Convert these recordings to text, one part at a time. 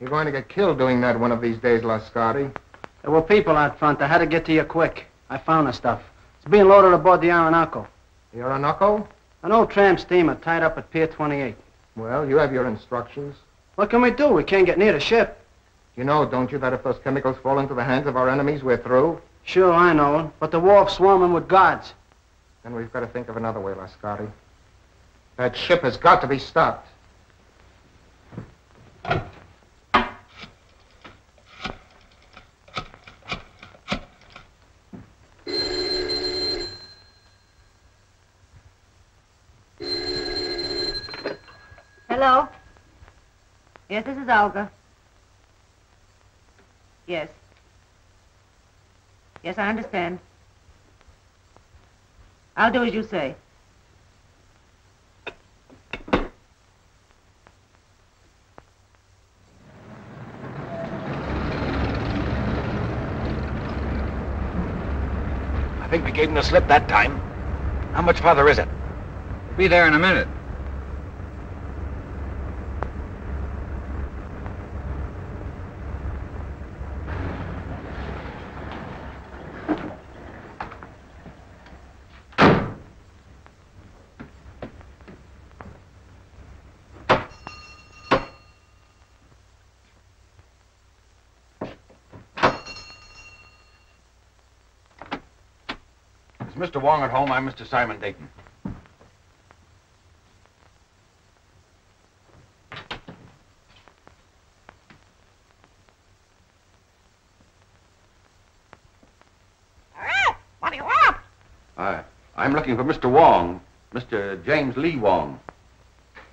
You're going to get killed doing that one of these days, Lascari. There were people out front. I had to get to you quick. I found the stuff. It's being loaded aboard the Orinoco. The Orinoco? An old tramp steamer tied up at Pier 28. Well, you have your instructions. What can we do? We can't get near the ship. You know, don't you, that if those chemicals fall into the hands of our enemies, we're through? Sure, I know. But the wharf's swarming with guards. Then we've got to think of another way, Lascari. That ship has got to be stopped. Hello? Yes, this is Olga. Yes. Yes, I understand. I'll do as you say. I think we gave him the slip that time. How much farther is it? Be there in a minute. Mr. Wong at home? I'm Mr. Simon Dayton. What do you want? I, I'm looking for Mr. Wong, Mr. James Lee Wong.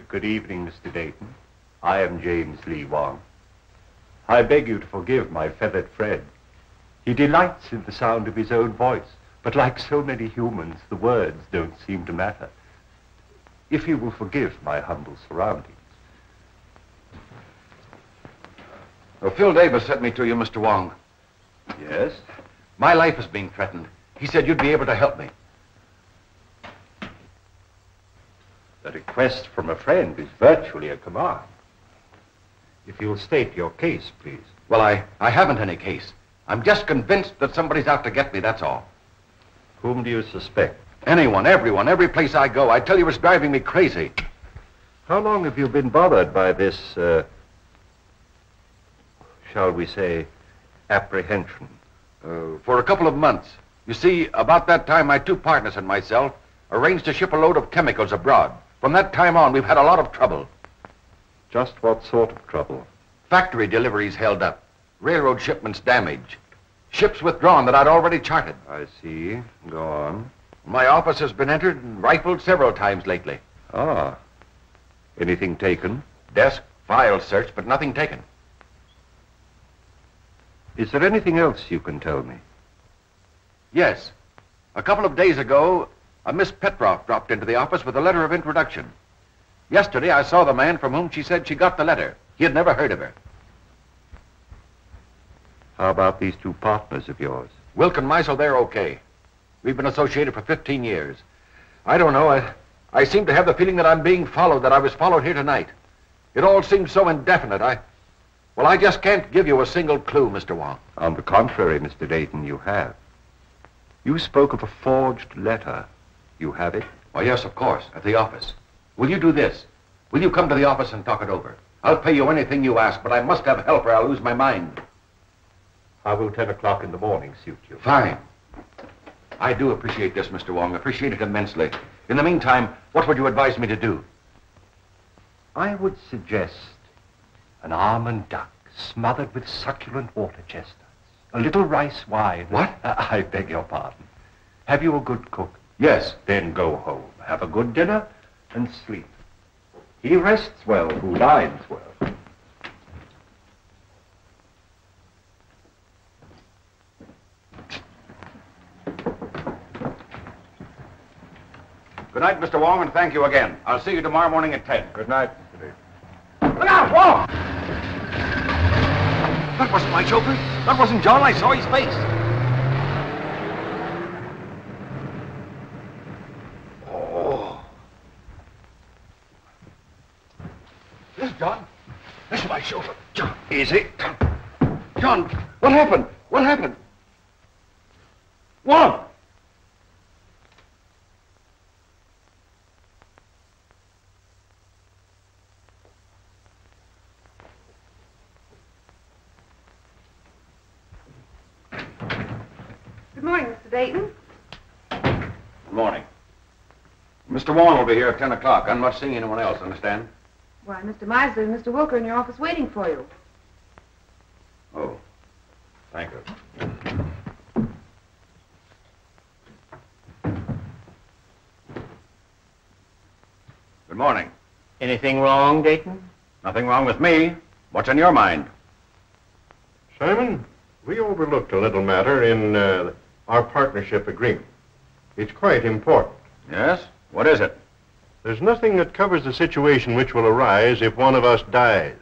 Good evening, Mr. Dayton. I am James Lee Wong. I beg you to forgive my feathered friend. He delights in the sound of his own voice, but like so many humans, the words don't seem to matter. If you will forgive my humble surroundings. Well, Phil Davis sent me to you, Mr. Wong. Yes? My life is being threatened. He said you'd be able to help me. The request from a friend is virtually a command. If you'll state your case, please. Well, I, I haven't any case. I'm just convinced that somebody's out to get me, that's all. Whom do you suspect? Anyone, everyone, every place I go. I tell you, it's driving me crazy. How long have you been bothered by this, uh, shall we say, apprehension? Uh, for a couple of months. You see, about that time, my two partners and myself arranged to ship a load of chemicals abroad. From that time on, we've had a lot of trouble. Just what sort of trouble? Factory deliveries held up. Railroad shipments damaged. Ships withdrawn that I'd already charted. I see. Go on. My office has been entered and rifled several times lately. Ah. Anything taken? Desk, files searched, but nothing taken. Is there anything else you can tell me? Yes. A couple of days ago, a Miss Petroff dropped into the office with a letter of introduction. Yesterday, I saw the man from whom she said she got the letter. He had never heard of her. How about these two partners of yours? Wilk and Meisel, they're okay. We've been associated for 15 years. I don't know. I, I seem to have the feeling that I'm being followed, that I was followed here tonight. It all seems so indefinite. I, well, I just can't give you a single clue, Mr. Wong. On the contrary, Mr. Dayton, you have. You spoke of a forged letter. You have it? Oh, yes, of course, at the office. Will you do this? Will you come to the office and talk it over? I'll pay you anything you ask, but I must have help or I'll lose my mind. How will 10 o'clock in the morning suit you? Fine. I do appreciate this, Mr. Wong. Appreciate it immensely. In the meantime, what would you advise me to do? I would suggest an almond duck smothered with succulent water chestnuts. A little rice wine. What? Uh, I beg your pardon. Have you a good cook? Yes. Then go home, have a good dinner, and sleep. He rests well who dines well. Good night, Mr. Wong, and thank you again. I'll see you tomorrow morning at 10. Good night, Mr. Dayton. Look out, Wong! That wasn't my chauffeur. That wasn't John. I saw his face. Oh. This is John. This is my shoulder. John, easy. John, what happened? What happened? Wong! Good morning, Mr. Dayton. Good morning. Mr. Wong will be here at 10 o'clock. I'm not seeing anyone else, understand? Why, Mr. Meisler and Mr. Wilker in your office waiting for you. Oh, thank you. Good morning. Anything wrong, Dayton? Nothing wrong with me. What's on your mind? Simon, we overlooked a little matter in uh, our partnership agreement. It's quite important. Yes? What is it? There's nothing that covers the situation which will arise if one of us dies.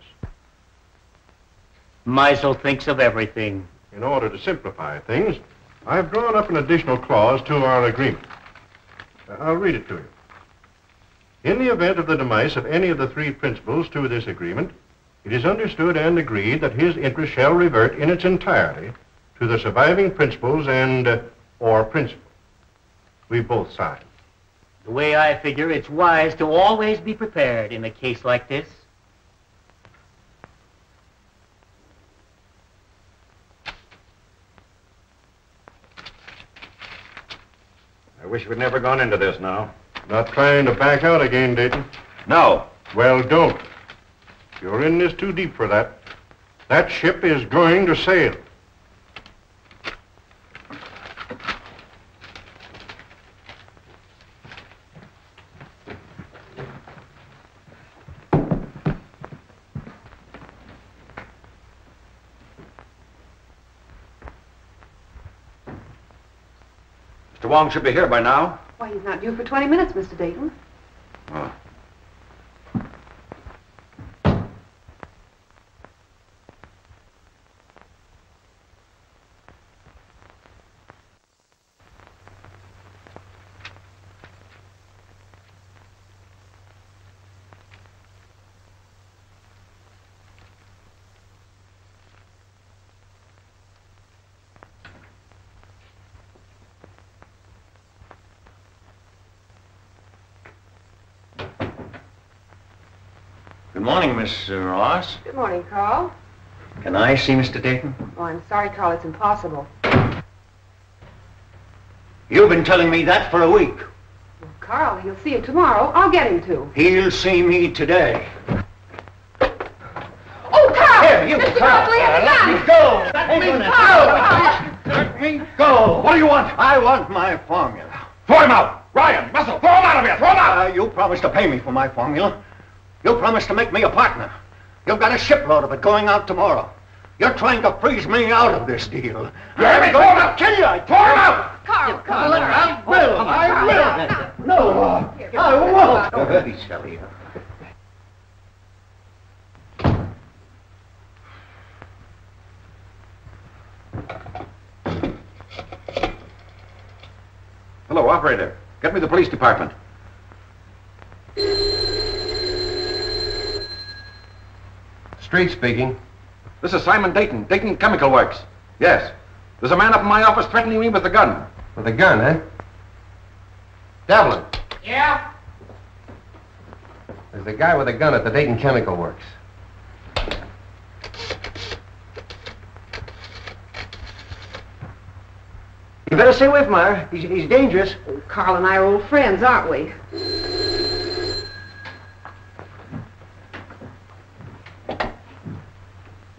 Meisel thinks of everything. In order to simplify things, I've drawn up an additional clause to our agreement. Uh, I'll read it to you. In the event of the demise of any of the three principals to this agreement, it is understood and agreed that his interest shall revert in its entirety to the surviving principals and uh, or principal. We both signed. The way I figure, it's wise to always be prepared in a case like this. I wish we'd never gone into this now. Not trying to back out again, Dayton. No. Well, don't. You're in this too deep for that. That ship is going to sail. Wong should be here by now. Why, he's not due for 20 minutes, Mr. Dayton. Morning, Miss uh, Ross. Good morning, Carl. Can I see Mr. Dayton? Oh, I'm sorry, Carl. It's impossible. You've been telling me that for a week. Well, Carl, he'll see you tomorrow. I'll get him to. He'll see me today. Oh, Carl! Here, you Mr. Carl. Mosley has a let me go. Let me go. Carl. Let me go. What do you want? I want my formula. Throw him out! Ryan, Muscle, throw him out of here! Throw him out! Uh, you promised to pay me for my formula. You promised to make me a partner. You've got a shipload of it going out tomorrow. You're trying to freeze me out of this deal. You hear me? Throw him out! Kill you! I Throw him out! Carl, Come Carl, on, I will. I will. No, uh, I won't. You're very silly. Hello, operator. Get me the police department. Street speaking. This is Simon Dayton, Dayton Chemical Works. Yes. There's a man up in my office threatening me with a gun. With a gun, eh? Devlin. Yeah? There's a guy with a gun at the Dayton Chemical Works. You better stay away from her. He's, he's dangerous. Oh, Carl and I are old friends, aren't we?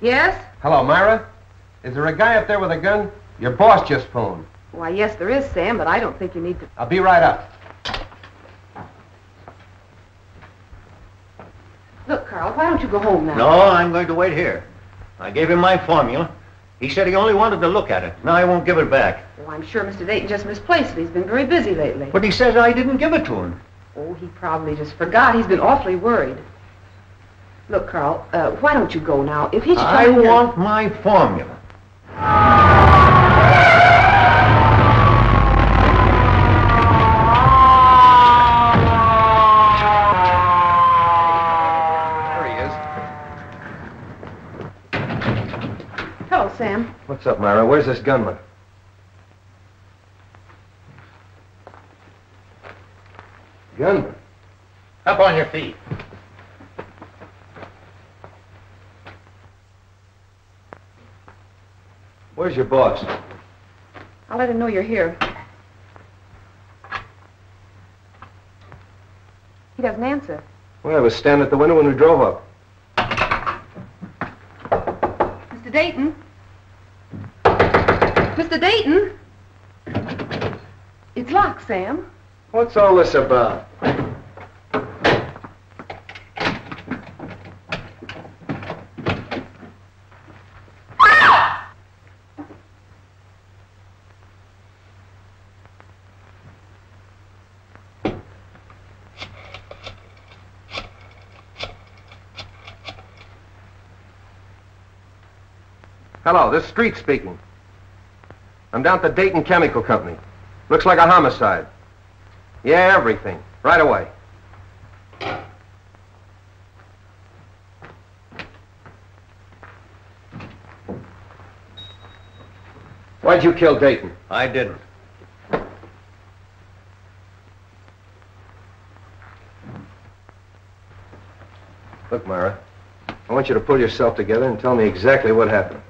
Yes? Hello, Myra. Is there a guy up there with a gun? Your boss just phoned. Why, yes, there is, Sam, but I don't think you need to... I'll be right up. Look, Carl, why don't you go home now? No, I'm going to wait here. I gave him my formula. He said he only wanted to look at it. Now I won't give it back. Oh, I'm sure Mr. Dayton just misplaced it. He's been very busy lately. But he says I didn't give it to him. Oh, he probably just forgot. He's been awfully worried. Look, Carl, uh, why don't you go now? If he's I trying want to... my formula. There he is. Hello, Sam. What's up, Myra? Where's this gunman? Gunman? Up on your feet. Where's your boss? I'll let him know you're here. He doesn't answer. Well, I was standing at the window when we drove up. Mr. Dayton? Mr. Dayton? It's locked, Sam. What's all this about? Hello, this is Street speaking. I'm down at the Dayton Chemical Company. Looks like a homicide. Yeah, everything. Right away. Why'd you kill Dayton? I didn't. Look, Myra, I want you to pull yourself together and tell me exactly what happened.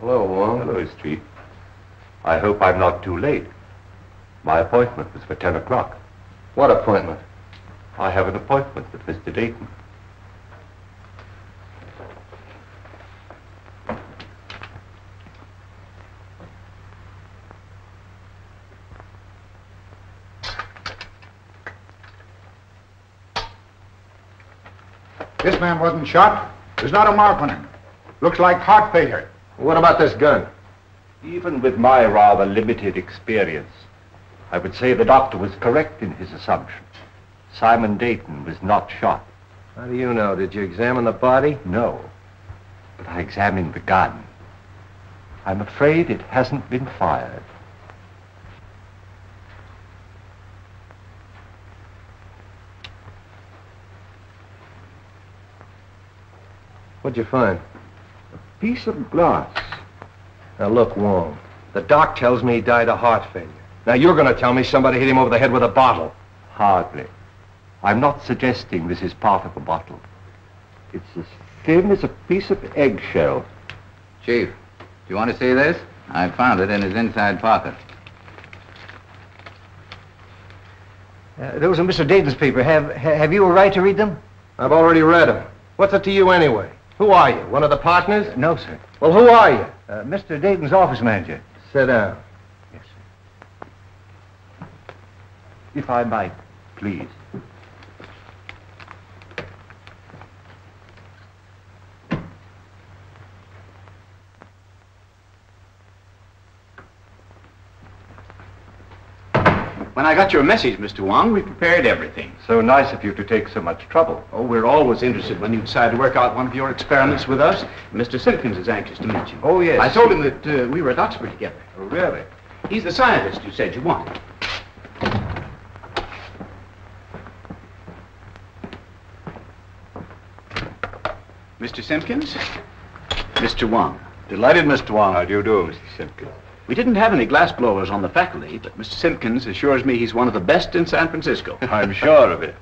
Hello, Wong. Hello, Street. I hope I'm not too late. My appointment was for 10 o'clock. What appointment? I have an appointment with Mr. Dayton. This man wasn't shot. There's not a mark on him. Looks like heart failure. What about this gun? Even with my rather limited experience, I would say the doctor was correct in his assumption. Simon Dayton was not shot. How do you know? Did you examine the body? No. But I examined the gun. I'm afraid it hasn't been fired. What'd you find? A piece of glass. Now look, Wong. The doc tells me he died of heart failure. Now you're going to tell me somebody hit him over the head with a bottle. Hardly. I'm not suggesting this is part of a bottle. It's as thin as a piece of eggshell. Chief, do you want to see this? I found it in his inside pocket. Uh, those are Mr. Dayton's papers. Have, have you a right to read them? I've already read them. What's it to you anyway? Who are you? One of the partners? No, sir. Well, who are you? Uh, Mr. Dayton's office manager. Sit down. Yes, sir. If I might, please. When I got your message, Mr. Wong, we prepared everything. So nice of you to take so much trouble. Oh, we're always interested when you decide to work out one of your experiments with us. Mr. Simpkins is anxious to meet you. Oh, yes. I told him that uh, we were at Oxford together. Oh, really? He's the scientist you said you wanted. Mr. Simpkins? Mr. Wong. Delighted, Mr. Wong. How do you do, Mr. Simpkins? We didn't have any glass blowers on the faculty, but Mr. Simpkins assures me he's one of the best in San Francisco. I'm sure of it.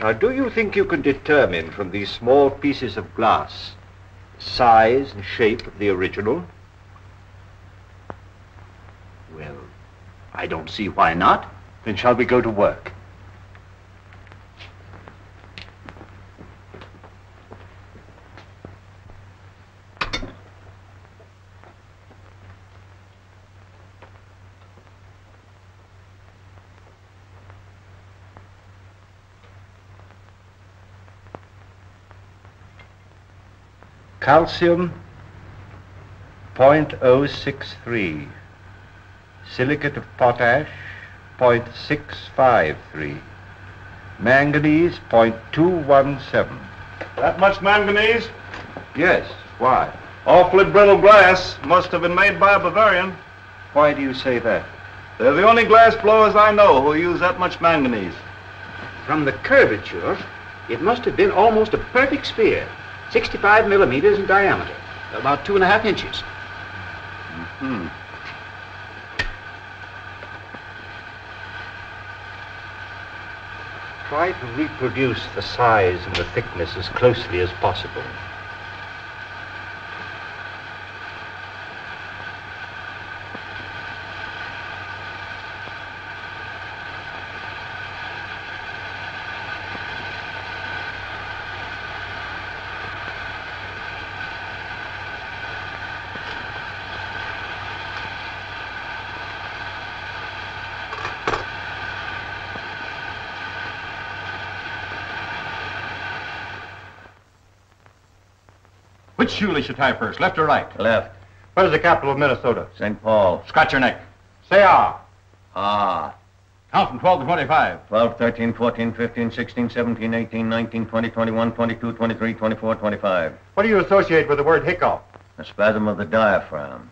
Now, do you think you can determine from these small pieces of glass the size and shape of the original? Well, I don't see why not. Then shall we go to work? Calcium 0.063. Silicate of potash 0.653. Manganese 0.217. That much manganese? Yes, why? Awfully brittle glass. Must have been made by a Bavarian. Why do you say that? They're the only glass blowers I know who use that much manganese. From the curvature, It must have been almost a perfect sphere, 65 millimeters in diameter, about two and a half inches. Hmm. Try to reproduce the size and the thickness as closely as possible. Which shoe should tie first, left or right? Left. Where's the capital of Minnesota? St. Paul. Scratch your neck. Say ah. Ah. Count from 12 to 25. 12, 13, 14, 15, 16, 17, 18, 19, 20, 21, 22, 23, 24, 25. What do you associate with the word hiccough? A spasm of the diaphragm.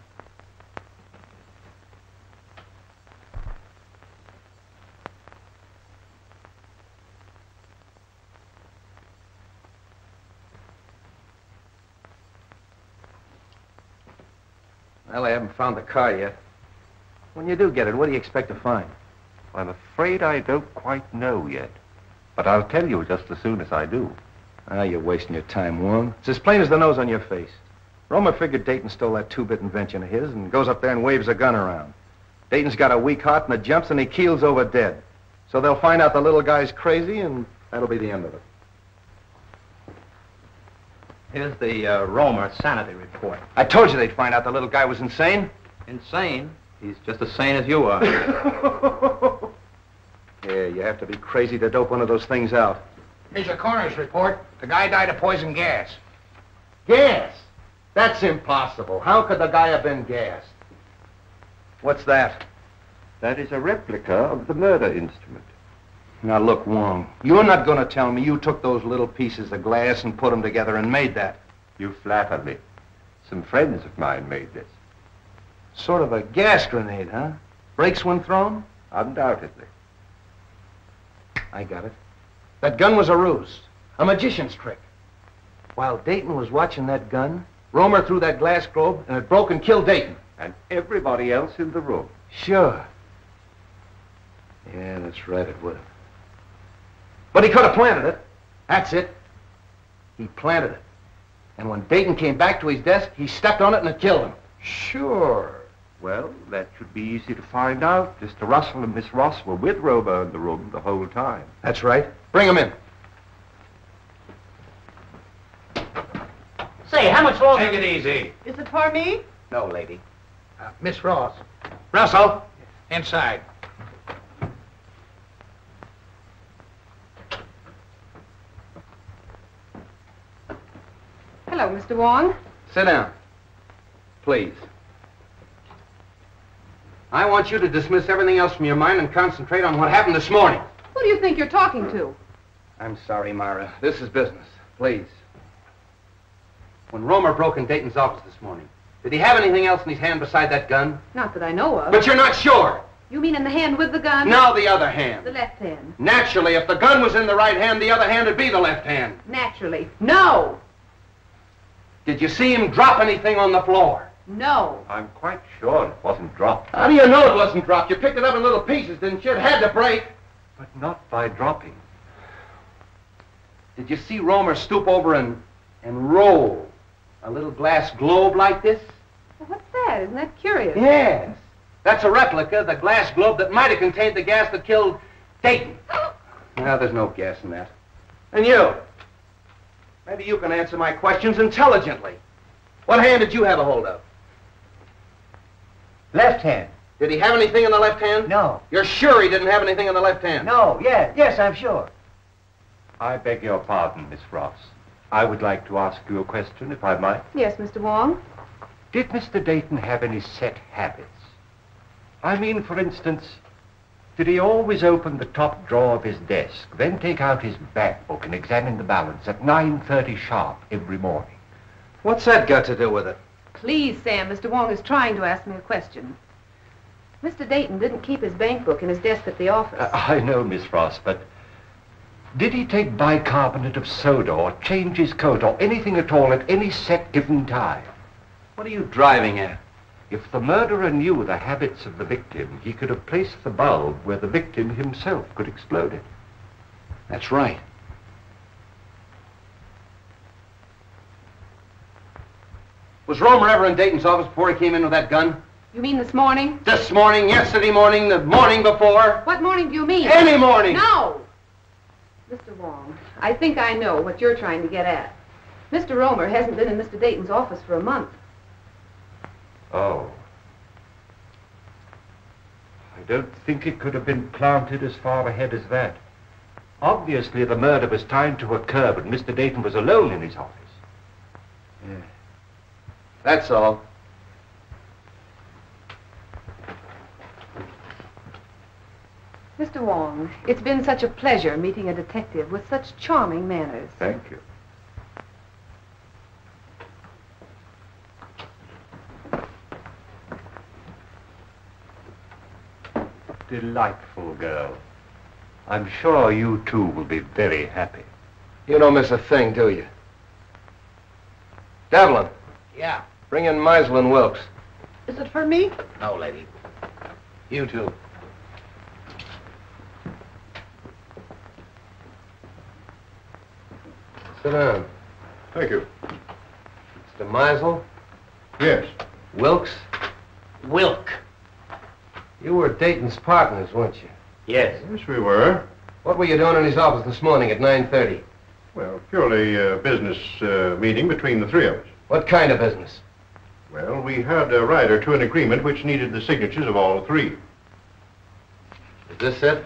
Well, I haven't found the car yet. When you do get it, what do you expect to find? I'm afraid I don't quite know yet. But I'll tell you just as soon as I do. Ah, you're wasting your time, Wong. It's as plain as the nose on your face. Romer figured Dayton stole that two-bit invention of his and goes up there and waves a gun around. Dayton's got a weak heart and it jumps and he keels over dead. So they'll find out the little guy's crazy and that'll be the end of it. Here's the uh, Romer sanity report. I told you they'd find out the little guy was insane. Insane? He's just as sane as you are. Yeah, you have to be crazy to dope one of those things out. Here's your coroner's report. The guy died of poison gas. Gas? That's impossible. How could the guy have been gassed? What's that? That is a replica of the murder instrument. Now look, Wong, you're not going to tell me you took those little pieces of glass and put them together and made that. You flatter me. Some friends of mine made this. Sort of a gas grenade, huh? Breaks when thrown? Undoubtedly. I got it. That gun was a ruse, a magician's trick. While Dayton was watching that gun, Romer threw that glass globe and it broke and killed Dayton. And everybody else in the room. Sure. Yeah, that's right, it would have. But he could have planted it. That's it. He planted it. And when Dayton came back to his desk, he stepped on it and it killed him. Sure. Well, that should be easy to find out. Mr. Russell and Miss Ross were with Romer in the room the whole time. That's right. Bring him in. Say, how much longer? Take it easy. Is it for me? No, lady. Uh, Miss Ross. Russell. Inside. Hello, Mr. Wong. Sit down. Please. I want you to dismiss everything else from your mind and concentrate on what happened this morning. Who do you think you're talking to? I'm sorry, Myra. This is business. Please. When Romer broke in Dayton's office this morning, did he have anything else in his hand beside that gun? Not that I know of. But you're not sure. You mean in the hand with the gun? Now the other hand. The left hand. Naturally, if the gun was in the right hand, the other hand would be the left hand. Naturally. No! Did you see him drop anything on the floor? No. I'm quite sure it wasn't dropped. How do you know it wasn't dropped? You picked it up in little pieces, didn't you? It had to break. But not by dropping. Did you see Romer stoop over and, and roll a little glass globe like this? What's that? Isn't that curious? Yes. That's a replica, of the glass globe that might have contained the gas that killed Dayton. Now, there's no gas in that. And you? Maybe you can answer my questions intelligently. What hand did you have a hold of? Left hand. Did he have anything in the left hand? No. You're sure he didn't have anything in the left hand? No, yes, yes, I'm sure. I beg your pardon, Miss Ross. I would like to ask you a question, if I might. Yes, Mr. Wong. Did Mr. Dayton have any set habits? I mean, for instance, did he always open the top drawer of his desk, then take out his bank book and examine the balance at 9.30 sharp every morning? What's that got to do with it? Please, Sam, Mr. Wong is trying to ask me a question. Mr. Dayton didn't keep his bank book in his desk at the office. Uh, I know, Miss Ross, but Did he take bicarbonate of soda or change his coat or anything at all at any set given time? What are you driving at? If the murderer knew the habits of the victim, he could have placed the bulb where the victim himself could explode it. That's right. Was Romer ever in Dayton's office before he came in with that gun? You mean this morning? This morning, yesterday morning, the morning before? What morning do you mean? Any morning. No! Mr. Wong, I think I know what you're trying to get at. Mr. Romer hasn't been in Mr. Dayton's office for a month. Oh. I don't think it could have been planted as far ahead as that. Obviously, the murder was timed to occur, but Mr. Dayton was alone in his office. That's all. Mr. Wong, it's been such a pleasure meeting a detective with such charming manners. Thank you. Delightful girl. I'm sure you two will be very happy. You don't miss a thing, do you? Devlin, Yeah. bring in Meisel and Wilkes. Is it for me? No, lady. You too. Sit down. Thank you. Mr. Meisel, Yes. Wilkes, Wilk. You were Dayton's partners, weren't you? Yes. Yes, we were. What were you doing in his office this morning at 9.30? Well, purely a business uh, meeting between the three of us. What kind of business? Well, we had a rider to an agreement which needed the signatures of all three. Is this it?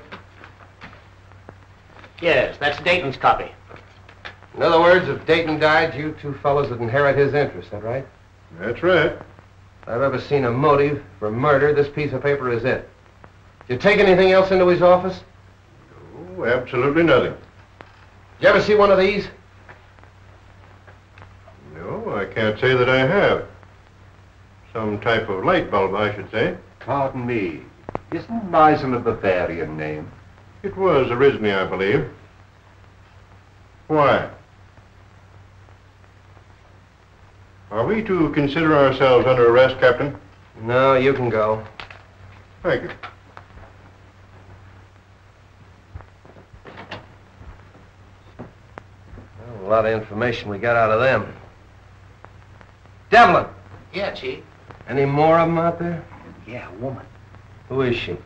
Yes, that's Dayton's copy. In other words, if Dayton died, you two fellows would inherit his interest, that right? That's right. If I've ever seen a motive for murder, this piece of paper is it. Did you take anything else into his office? No, absolutely nothing. Did you ever see one of these? No, I can't say that I have. Some type of light bulb, I should say. Pardon me. Isn't Meisel a Bavarian name? It was originally, I believe. Why? Are we to consider ourselves under arrest, Captain? No, you can go. Thank you. Well, a lot of information we got out of them. Devlin, Yeah, Chief. any more of them out there? Yeah, a woman. Who is she?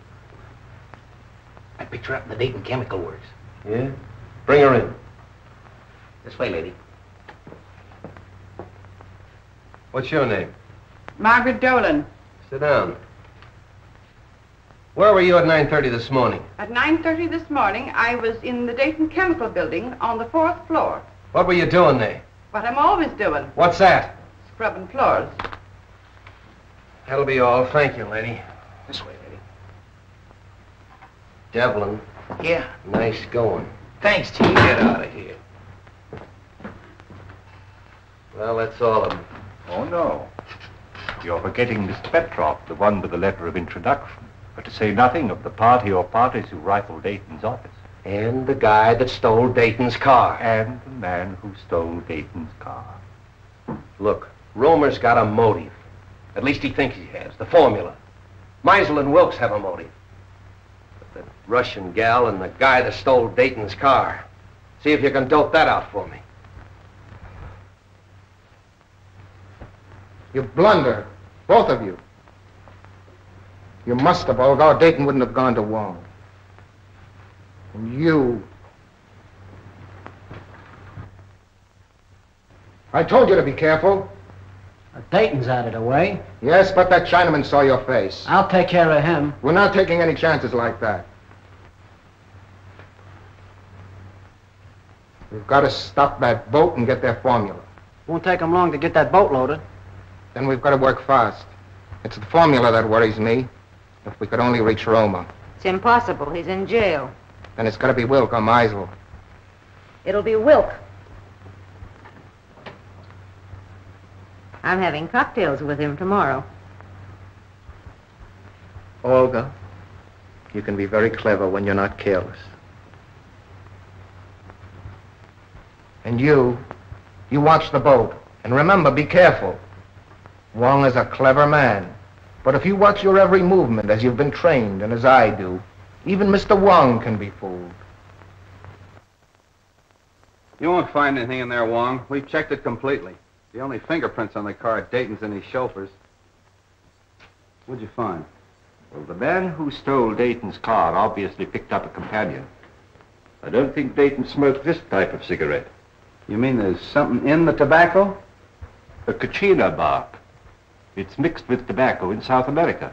I picked her up in the Dayton Chemical Works. Yeah? Bring her in. This way, lady. What's your name? Margaret Dolan. Sit down. Where were you at 9.30 this morning? At 9.30 this morning, I was in the Dayton Chemical Building on the fourth floor. What were you doing there? What I'm always doing, What's that? scrubbing floors. That'll be all. Thank you, lady. This way, lady. Devlin, Yeah. nice going. Thanks, Chief. Get out of here. Well, that's all of them. Oh, no. You're forgetting Mr. Petroff, the one with the letter of introduction. But to say nothing of the party or parties who rifled Dayton's office. And the guy that stole Dayton's car. And the man who stole Dayton's car. Look, Romer's got a motive. At least he thinks he has. The formula. Meisel and Wilkes have a motive. But the Russian gal and the guy that stole Dayton's car. See if you can dope that out for me. You blunder, both of you. You must have, or Dayton wouldn't have gone to Wong. And you... I told you to be careful. Dayton's out of the way. Yes, but that Chinaman saw your face. I'll take care of him. We're not taking any chances like that. We've got to stop that boat and get their formula. Won't take them long to get that boat loaded. Then we've got to work fast. It's the formula that worries me. If we could only reach Romer, It's impossible. He's in jail. then it's got to be Wilk or Meisel. It'll be Wilk. I'm having cocktails with him tomorrow. Olga, you can be very clever when you're not careless. And you, you watch the boat. And remember, be careful. Wong is a clever man. But if you watch your every movement as you've been trained and as I do, even Mr. Wong can be fooled. You won't find anything in there, Wong. We've checked it completely. The only fingerprints on the car at Dayton's and his chauffeurs. What'd you find? Well, the man who stole Dayton's car obviously picked up a companion. I don't think Dayton smoked this type of cigarette. You mean there's something in the tobacco? A Kachina bark. It's mixed with tobacco in South America.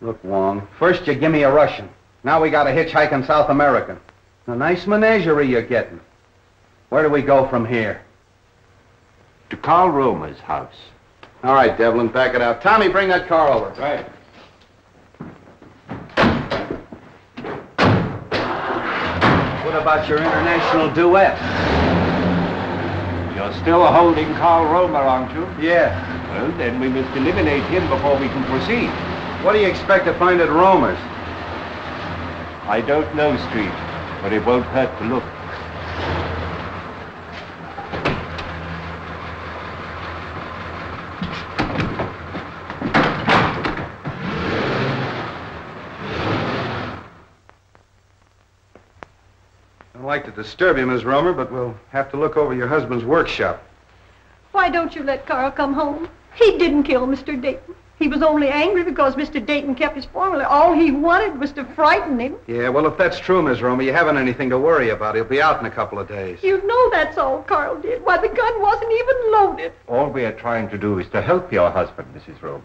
Look, Wong, first you give me a Russian. Now we got a hitchhike in South America. A nice menagerie you're getting. Where do we go from here? To Carl Romer's house. All right, Devlin, back it out. Tommy, bring that car over. Right. What about your international duet? You're still holding Carl Romer, aren't you? Yeah. Well, then we must eliminate him before we can proceed. What do you expect to find at Romer's? I don't know, Street, but it won't hurt to look. I don't like to disturb you, Miss Romer, but we'll have to look over your husband's workshop. Why don't you let Carl come home? He didn't kill Mr. Dayton. He was only angry because Mr. Dayton kept his formula. All he wanted was to frighten him. Yeah, well, if that's true, Miss Romer, you haven't anything to worry about. He'll be out in a couple of days. You know that's all Carl did. Why, the gun wasn't even loaded. All we are trying to do is to help your husband, Mrs. Romer.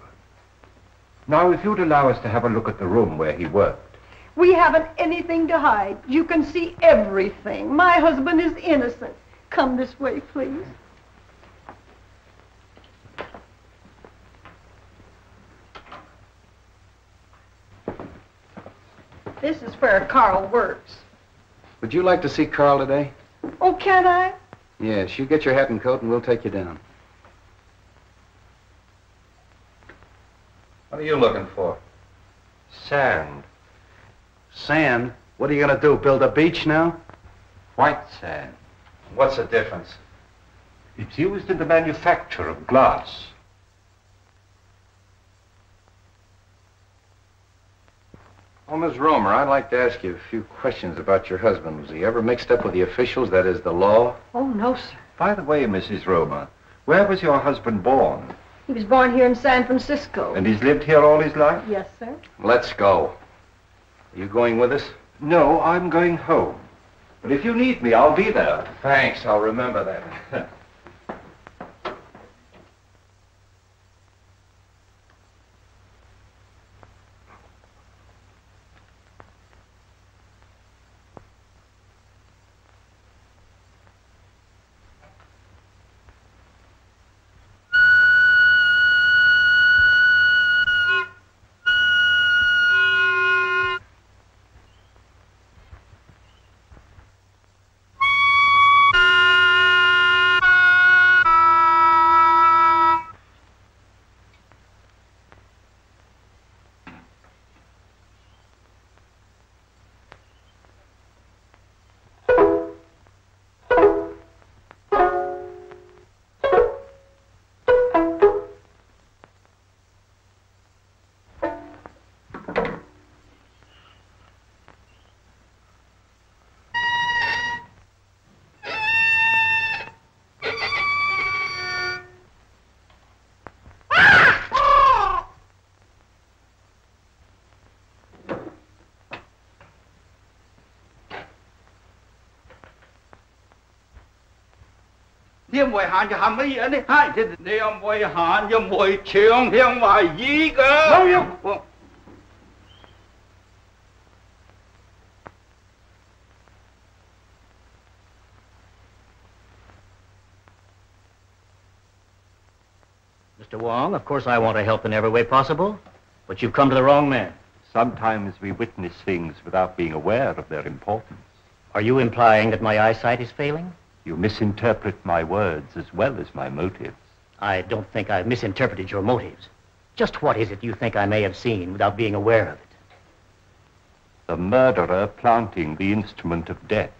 Now, if you'd allow us to have a look at the room where he worked. We haven't anything to hide. You can see everything. My husband is innocent. Come this way, please. This is where Carl works. Would you like to see Carl today? Oh, can I? Yes, you get your hat and coat and we'll take you down. What are you looking for? Sand. Sand? What are you going to do, build a beach now? White sand. What's the difference? It's used in the manufacture of glass. Oh, Miss Romer, I'd like to ask you a few questions about your husband. Was he ever mixed up with the officials, that is, the law? Oh, no, sir. By the way, Mrs. Romer, where was your husband born? He was born here in San Francisco. And he's lived here all his life? Yes, sir. Let's go. Are you going with us? No, I'm going home. But if you need me, I'll be there. Thanks, I'll remember that. Thiên mùi hạn cho hàm ý đi hai thì đi ông mùi hạn cho mùi trường thiên hoài gì cơ Bao nhiêu? Mr. Wong, of course I want to help in every way possible, but you've come to the wrong man. Sometimes we witness things without being aware of their importance. Are you implying that my eyesight is failing? You misinterpret my words as well as my motives. I don't think I've misinterpreted your motives. Just what is it you think I may have seen without being aware of it? The murderer planting the instrument of death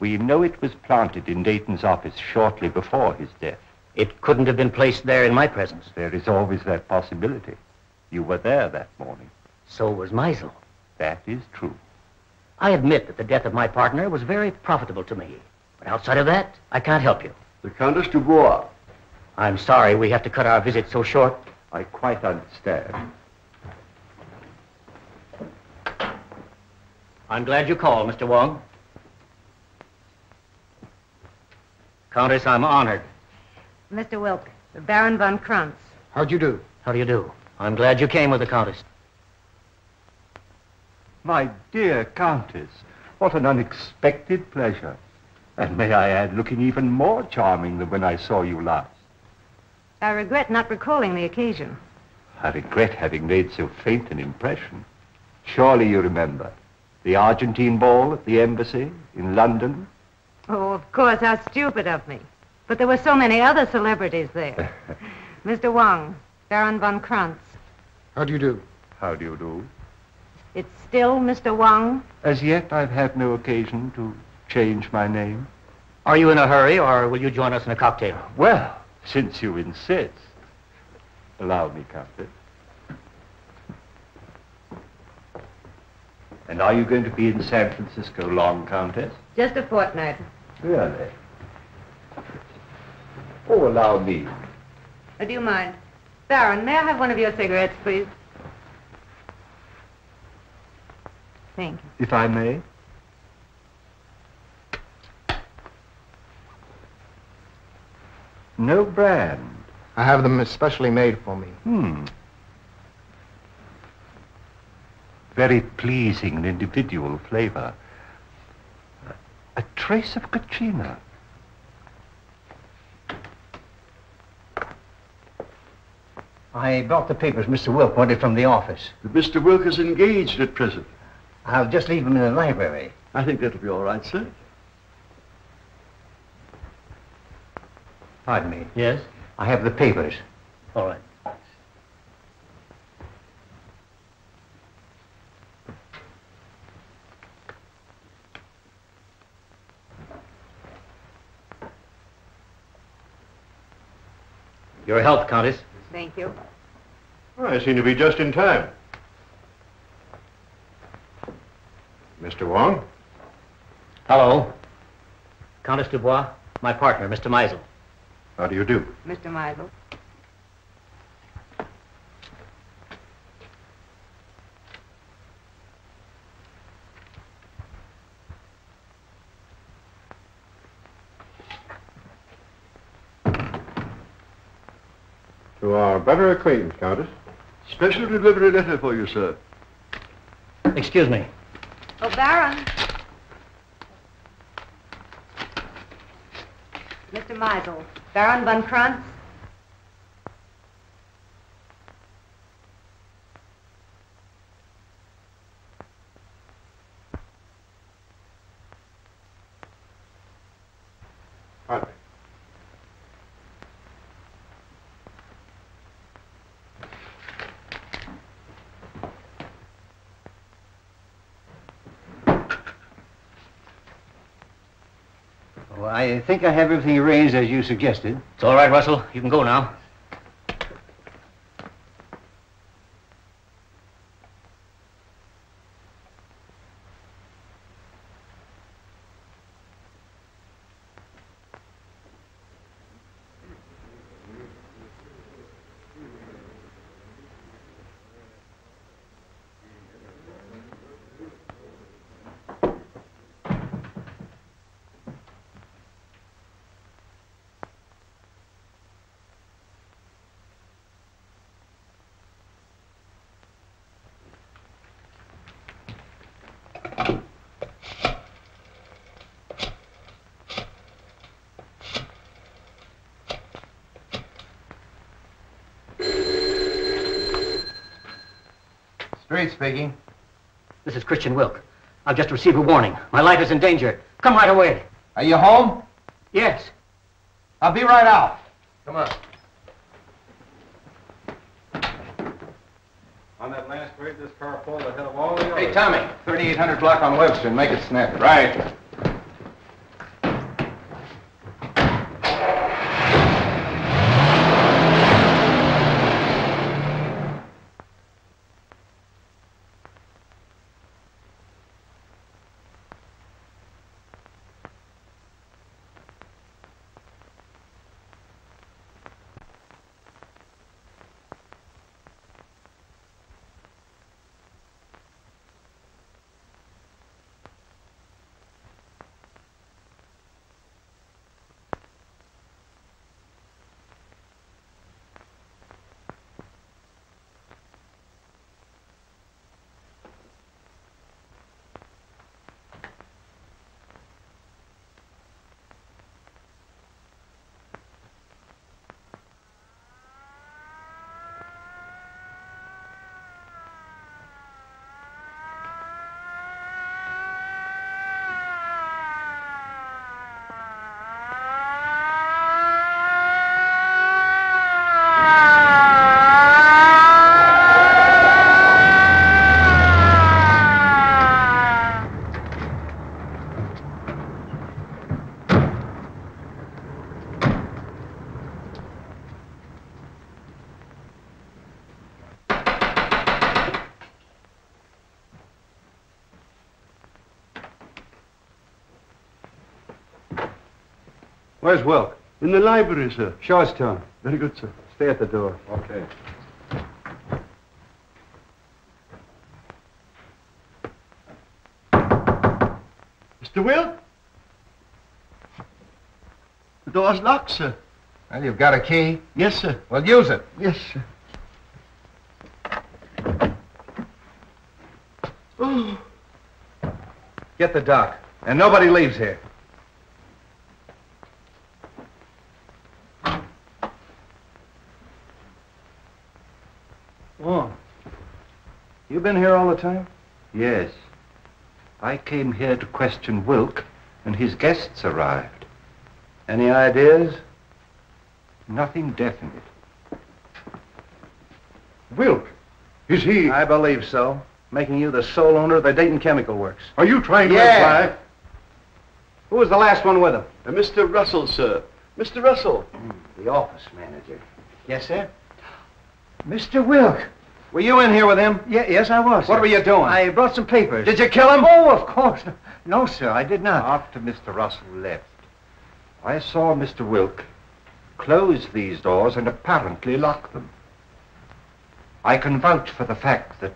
We know it was planted in Dayton's office shortly before his death. It couldn't have been placed there in my presence. There is always that possibility. You were there that morning. So was Meisel. That is true. I admit that the death of my partner was very profitable to me. But outside of that, I can't help you. The Countess Dubois. I'm sorry we have to cut our visit so short. I quite understand. I'm glad you called, Mr. Wong. Countess, I'm honored. Mr. Wilk, Baron von Krantz. How'd you do? How do you do? I'm glad you came with the Countess. My dear Countess, what an unexpected pleasure. And may I add, looking even more charming than when I saw you last. I regret not recalling the occasion. I regret having made so faint an impression. Surely you remember the Argentine ball at the embassy in London? Oh, of course, how stupid of me. But there were so many other celebrities there. Mr. Wong, Baron von Krantz. How do you do? How do you do? It's still Mr. Wong? As yet, I've had no occasion to change my name. Are you in a hurry, or will you join us in a cocktail? Well, since you insist. Allow me, Countess. And are you going to be in San Francisco long, Countess? Just a fortnight. Really? Oh, allow me. Uh, do you mind? Baron, may I have one of your cigarettes, please? Thank you. If I may. No brand. I have them especially made for me. Hmm. Very pleasing and individual flavor. A trace of Katrina. I brought the papers Mr. Wilk wanted from the office. But Mr. Wilk is engaged at present. I'll just leave them in the library. I think that'll be all right, sir. Pardon me. Yes? I have the papers. All right. Your health, Countess. Thank you. Well, I seem to be just in time. Mr. Wong? Hello. Countess Dubois, my partner, Mr. Meisel. How do you do? Mr. Meisel. To our better acquaintance, Countess. Special delivery letter for you, sir. Excuse me. Oh, Baron. Mr. Meisel, Baron von Krantz. I think I have everything arranged as you suggested. It's all right, Russell. You can go now. Street speaking. This is Christian Wilk. I've just received a warning. My life is in danger. Come right away. Are you home? Yes. I'll be right out. Come on. On that last grade, this car pulled ahead of all the others. Hey, Tommy, 3800 block on Webster. Make it snap. Right. Where's Wilk? In the library, sir. To. Very good, sir. Stay at the door. Okay. Mr. Wilk? The door's locked, sir. Well, you've got a key? Yes, sir. Well, use it. Yes, sir. Oh. Get the doc. And nobody leaves here. Oh. You been here all the time? Yes. I came here to question Wilk, and his guests arrived. Any ideas? Nothing definite. Wilk? Is he? I believe so. Making you the sole owner of the Dayton Chemical Works. Are you trying to Yeah. imply? Who was the last one with him? Uh, Mr. Russell, sir. Mr. Russell. The office manager. Yes, sir? Mr. Wilk. Were you in here with him? Yeah, yes, I was. What sir. were you doing? I brought some papers. Did you kill him? Oh, of course. No, sir, I did not. After Mr. Russell left, I saw Mr. Wilk close these doors and apparently lock them. I can vouch for the fact that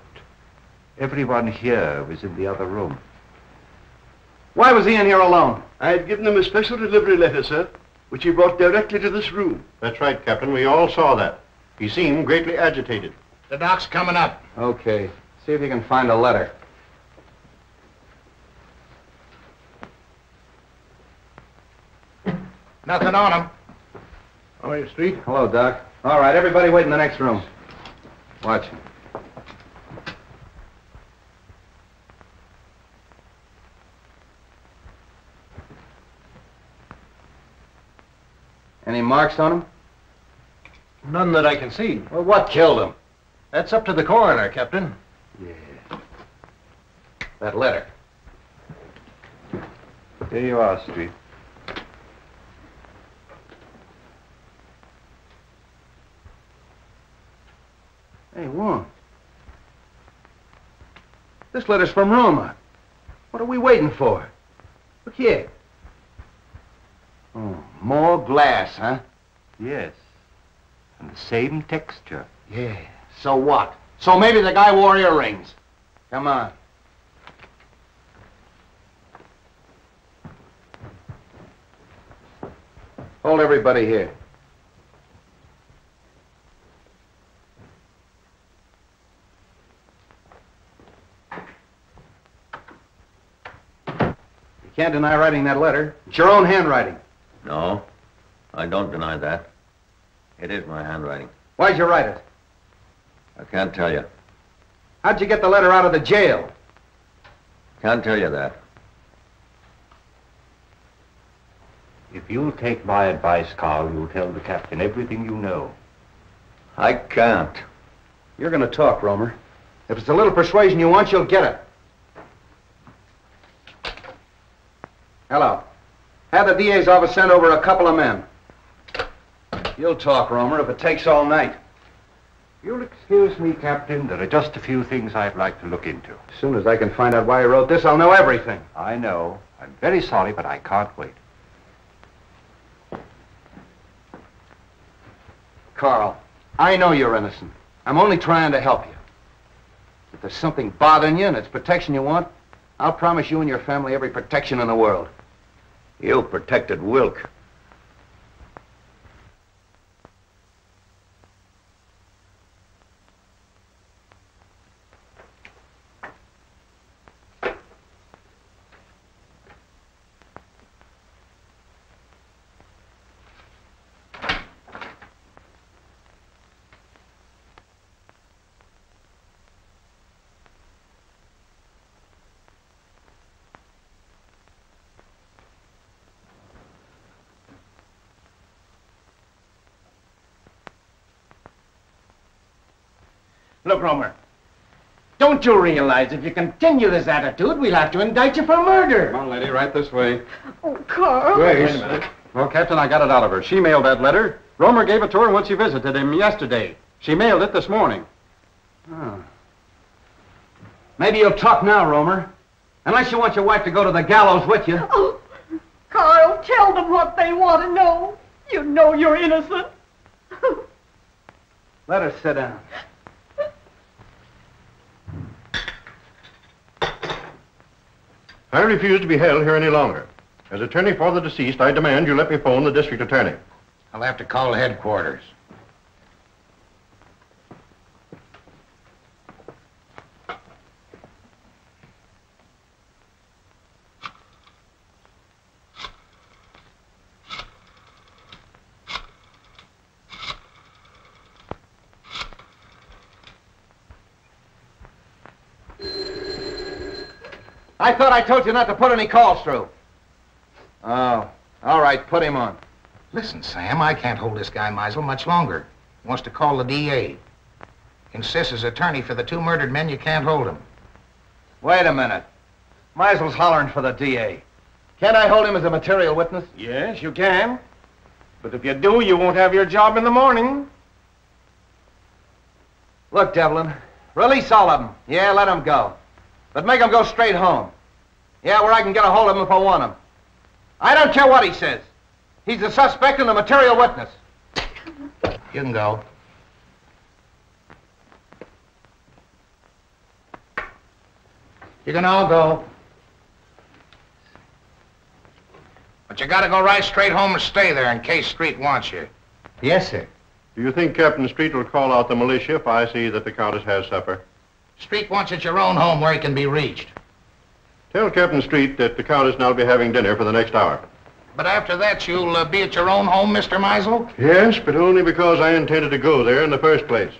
everyone here was in the other room. Why was he in here alone? I had given him a special delivery letter, sir, which he brought directly to this room. That's right, Captain. We all saw that. He seemed greatly agitated. The doc's coming up. Okay. See if you can find a letter. Nothing on him. How are you, Street? Hello, Doc. All right, everybody wait in the next room. Watch him. Any marks on him? None that I can see. Well, what killed him? That's up to the coroner, Captain. Yeah. That letter. Here you are, Street. Hey, Wong. This letter's from Romer. What are we waiting for? Look here. Oh, more glass, huh? Yes. And the same texture. Yeah. So what? So maybe the guy wore earrings. Come on. Hold everybody here. You can't deny writing that letter. It's your own handwriting. No, I don't deny that. It is my handwriting. Why'd you write it? I can't tell you. How'd you get the letter out of the jail? Can't tell you that. If you'll take my advice, Carl, you'll tell the captain everything you know. I can't. You're going to talk, Romer. If it's a little persuasion you want, you'll get it. Hello. Have the DA's office send over a couple of men. You'll talk, Romer, if it takes all night. You'll excuse me, Captain. There are just a few things I'd like to look into. As soon as I can find out why he wrote this, I'll know everything. I know. I'm very sorry, but I can't wait. Carl, I know you're innocent. I'm only trying to help you. If there's something bothering you and it's protection you want, I'll promise you and your family every protection in the world. You protected Wilk. Look, Romer. Don't you realize if you continue this attitude, we'll have to indict you for murder? Come on, lady, right this way. Oh, Carl. Grace. Well, Captain, I got it out of her. She mailed that letter. Romer gave it to her when she visited him yesterday. She mailed it this morning. Oh. Maybe you'll talk now, Romer. Unless you want your wife to go to the gallows with you. Oh, Carl, tell them what they want to know. You know you're innocent. Let her sit down. I refuse to be held here any longer. As attorney for the deceased, I demand you let me phone the district attorney. I'll have to call headquarters. I thought I told you not to put any calls through. Oh, all right, put him on. Listen, Sam, I can't hold this guy Meisel much longer. He wants to call the DA. Insists as attorney for the two murdered men, you can't hold him. Wait a minute. Meisel's hollering for the DA. Can't I hold him as a material witness? Yes, you can. But if you do, you won't have your job in the morning. Look, Devlin, release all of them. Yeah, let them go. But make them go straight home. Yeah, where I can get a hold of him if I want him. I don't care what he says. He's a suspect and a material witness. You can go. You can all go. But you gotta go right straight home and stay there in case Street wants you. Yes, sir. Do you think Captain Street will call out the militia if I see that the Countess has supper? Street wants at your own home where he can be reached. Tell Captain Street that the Countess and I'll be having dinner for the next hour. But after that, you'll uh, be at your own home, Mr. Meisel? Yes, but only because I intended to go there in the first place.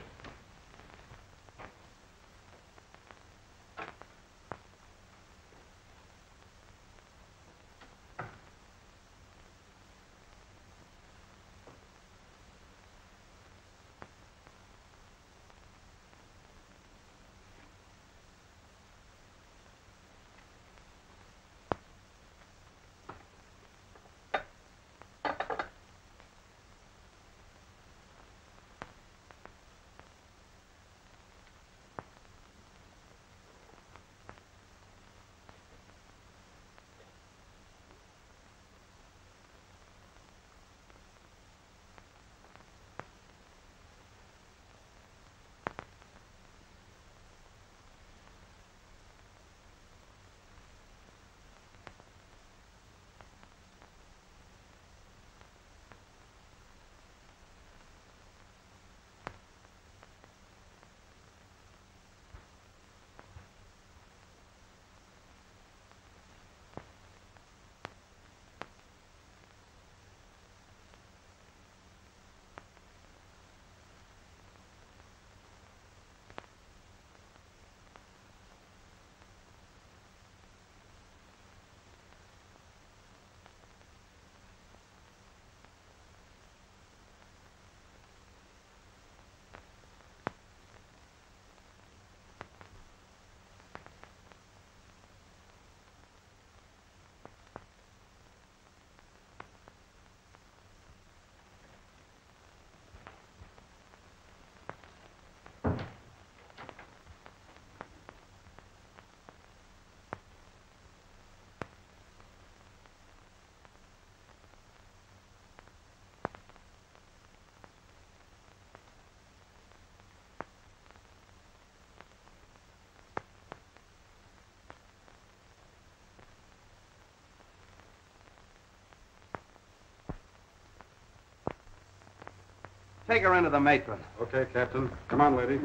Take her into the matron. Okay, Captain. Come on, lady.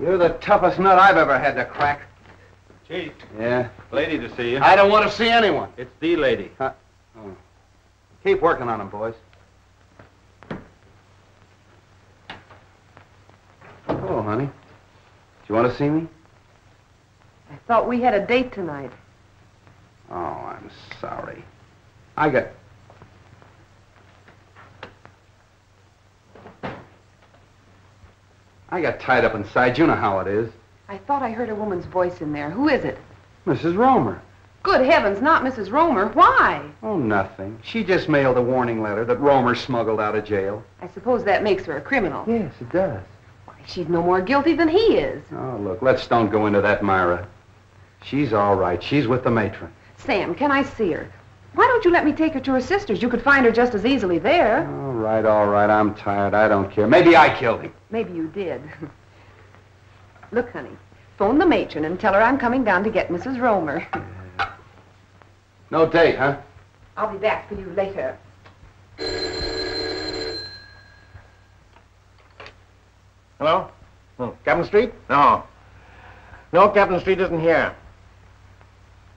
You're the toughest nut I've ever had to crack. Chief, Yeah? lady to see you. I don't want to see anyone. It's the lady. Huh? Oh. Keep working on him, boys. Hello, honey. Do you want to see me? I thought we had a date tonight. Oh, I'm sorry. I got... I got tied up inside. You know how it is. I thought I heard a woman's voice in there. Who is it? Mrs. Romer. Good heavens, not Mrs. Romer. Why? Oh, nothing. She just mailed a warning letter that Romer smuggled out of jail. I suppose that makes her a criminal. Yes, it does. Why, she's no more guilty than he is. Oh, look, let's don't go into that, Myra. She's all right. She's with the matron. Sam, can I see her? Why don't you let me take her to her sister's? You could find her just as easily there. All right, all right. I'm tired. I don't care. Maybe I killed him. Maybe you did. Look, honey, phone the matron and tell her I'm coming down to get Mrs. Romer. No date, huh? I'll be back for you later. Hello? Oh, Captain Street? No. No, Captain Street isn't here.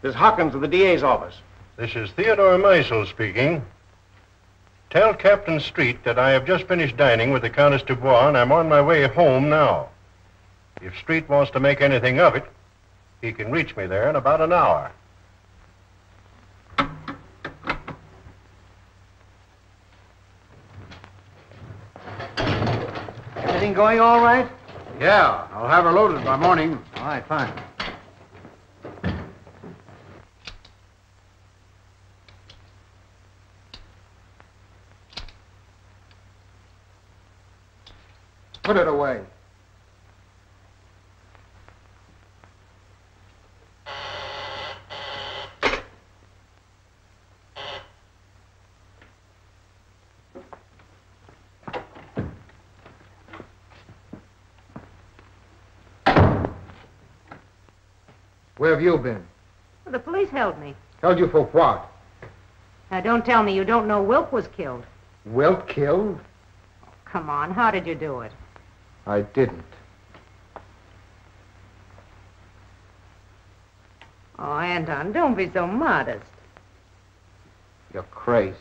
This is Hawkins of the DA's office. This is Theodore Meisel speaking. Tell Captain Street that I have just finished dining with the Countess Dubois and I'm on my way home now. If Street wants to make anything of it, he can reach me there in about an hour. Everything going all right? Yeah, I'll have her loaded by morning. All right, fine. Put it away. Where have you been? Well, the police held me. Held you for what? Now, don't tell me you don't know Wilk was killed. Wilk killed? Oh, come on, how did you do it? I didn't. Oh, Anton, uh, don't be so modest. You're crazy.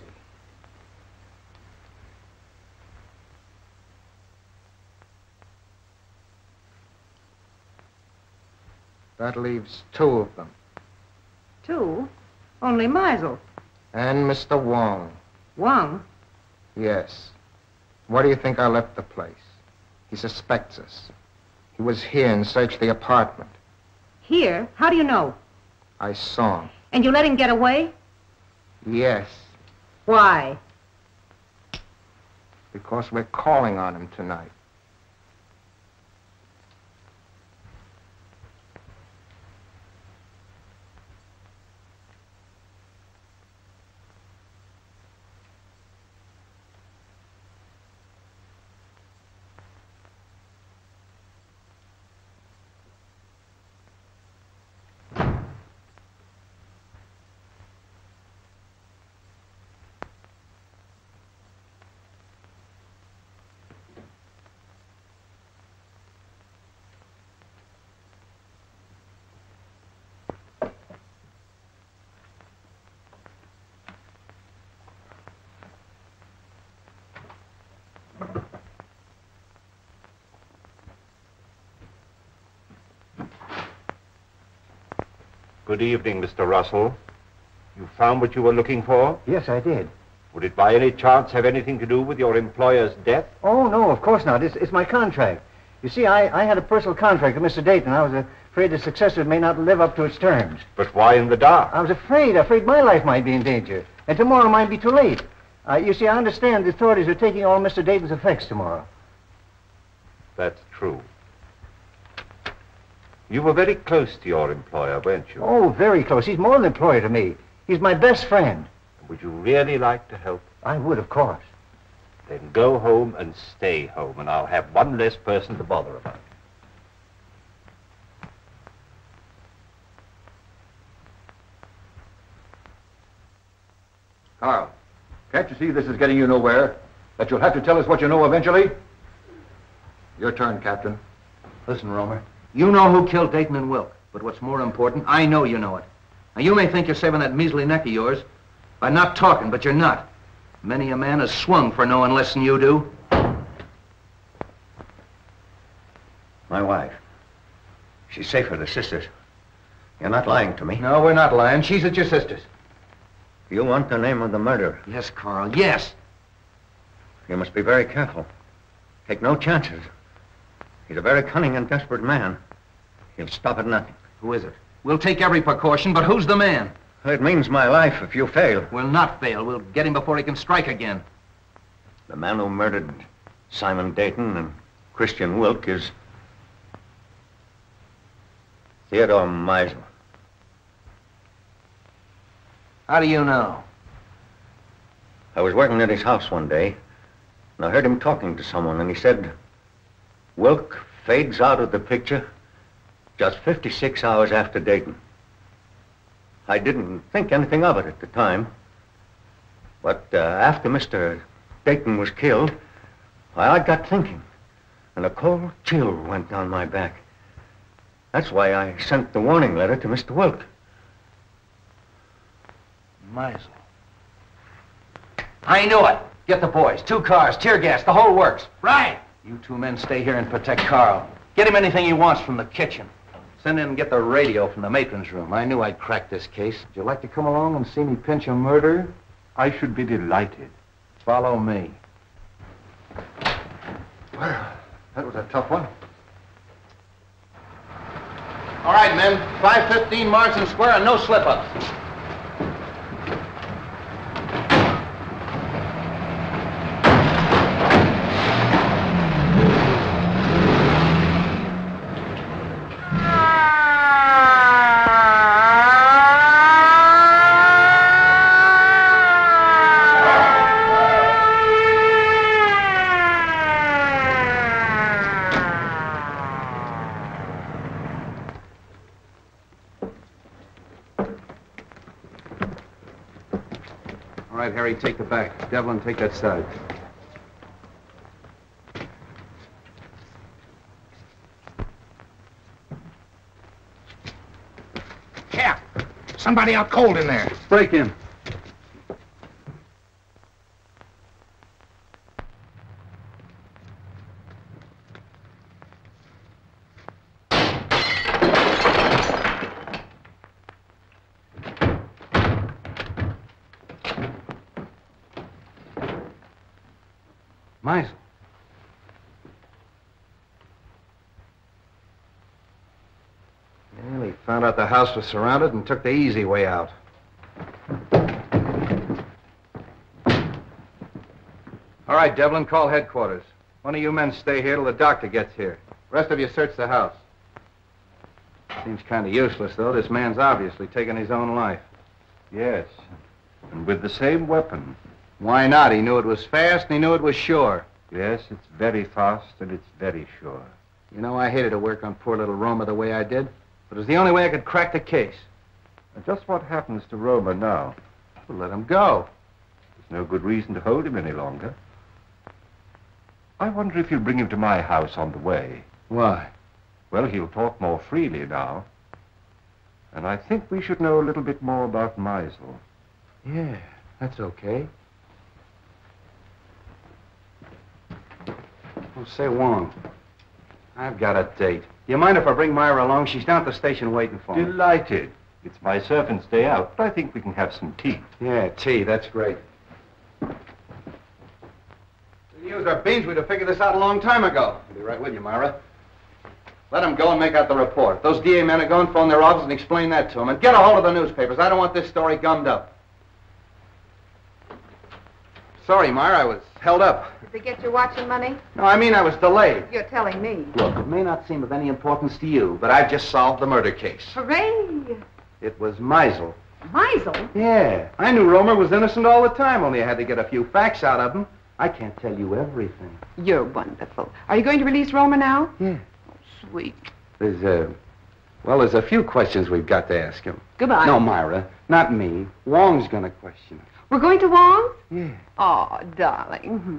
That leaves two of them. Two? Only Meisel. And Mr. Wong. Wong? Yes. Why do you think I left the place? He suspects us. He was here and searched the apartment. Here? How do you know? I saw him. And you let him get away? Yes, Why? because we're calling on him tonight. Good evening, Mr. Russell. You found what you were looking for? Yes, I did. Would it by any chance have anything to do with your employer's death? Oh, no, of course not. It's, it's my contract. You see, I, I had a personal contract with Mr. Dayton. And I was afraid the successor may not live up to its terms. But why in the dark? I was afraid, afraid my life might be in danger. And tomorrow might be too late. Uh, you see, I understand the authorities are taking all Mr. Dayton's effects tomorrow. That's true. You were very close to your employer, weren't you? Oh, very close. He's more than an employer to me. He's my best friend. Would you really like to help? I would, of course. Then go home and stay home, and I'll have one less person to bother about. Carl, can't you see this is getting you nowhere? That you'll have to tell us what you know eventually? Your turn, Captain. Listen, Romer. You know who killed Dayton and Wilk. But what's more important, I know you know it. Now, you may think you're saving that measly neck of yours by not talking, but you're not. Many a man has swung for knowing less than you do. My wife. She's safe with her sisters. You're not lying to me. No, we're not lying. She's at your sister's. You want the name of the murderer. Yes, Carl, yes. You must be very careful. Take no chances. He's a very cunning and desperate man. He'll stop at nothing. Who is it? We'll take every precaution, but who's the man? It means my life if you fail. We'll not fail. We'll get him before he can strike again. The man who murdered Simon Dayton and Christian Wilk is Theodore Meisel. How do you know? I was working at his house one day, and I heard him talking to someone, and he said, Wilk fades out of the picture just 56 hours after Dayton. I didn't think anything of it at the time. But uh, after Mr. Dayton was killed, I, got thinking, and a cold chill went down my back. That's why I sent the warning letter to Mr. Wilk. Meisel. I knew it. Get the boys. Two cars, tear gas, the whole works. Right. You two men stay here and protect Carl. Get him anything he wants from the kitchen. Send in and get the radio from the matron's room. I knew I'd crack this case. Would you like to come along and see me pinch a murderer? I should be delighted. Follow me. Well, that was a tough one. All right, men. 515 Marsden Square and no slip-ups. All right, Harry, take the back. Devlin, take that side. Cap, somebody out cold in there. Break in. Meisel. Well, he found out the house was surrounded and took the easy way out. All right, Devlin, call headquarters. One of you men stay here till the doctor gets here. Rest of you search the house. Seems kind of useless, though. This man's obviously taken his own life. Yes. And with the same weapon. Why not? He knew it was fast and he knew it was sure. Yes, it's very fast and it's very sure. You know, I hated to work on poor little Romer the way I did, but it was the only way I could crack the case. And just what happens to Romer now? Well, let him go. There's no good reason to hold him any longer. I wonder if you'll bring him to my house on the way. Why? Well, he'll talk more freely now. And I think we should know a little bit more about Meisel. Yeah, that's okay. Oh, say, Wong, I've got a date. Do You mind if I bring Myra along? She's down at the station waiting for me. Delighted. It's my servant's day out, but I think we can have some tea. Yeah, tea, that's great. We used our beans, we'd have figured this out a long time ago. I'll be right with you, Myra. Let them go and make out the report. Those DA men are going, to phone their office and explain that to them. And get a hold of the newspapers. I don't want this story gummed up. Sorry, Myra, I was held up. Did they get your watch and money? No, I mean I was delayed. You're telling me. Look, it may not seem of any importance to you, but I've just solved the murder case. Hooray! It was Meisel. Meisel? Yeah. I knew Romer was innocent all the time, only I had to get a few facts out of him. I can't tell you everything. You're wonderful. Are you going to release Romer now? Yeah. Oh, Sweet. There's, uh, well, there's a few questions we've got to ask him. Goodbye. No, Myra, not me. Wong's gonna question him. We're going to Wong? Yeah. Oh, darling. Mm-hmm.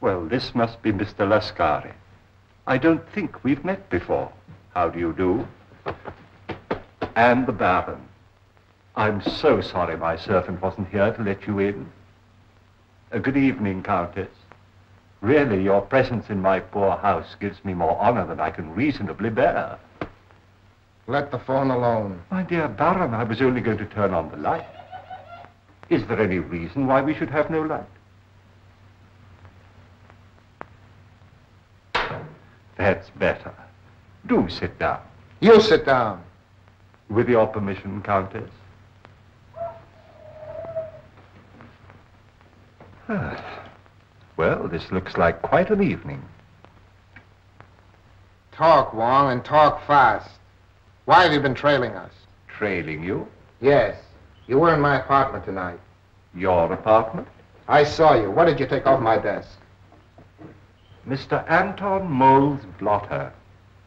Well, this must be Mr. Lascari. I don't think we've met before. How do you do? And the Baron. I'm so sorry my servant wasn't here to let you in. Uh, good evening, Countess. Really, your presence in my poor house gives me more honor than I can reasonably bear. Let the phone alone. My dear Baron, I was only going to turn on the light. Is there any reason why we should have no light? That's better. Do sit down. You sit down. With your permission, Countess. Ah. Well, this looks like quite an evening. Talk, Wong, and talk fast. Why have you been trailing us? Trailing you? Yes. You were in my apartment tonight. Your apartment? I saw you. What did you take off my desk? Mr. Anton Mohl's blotter.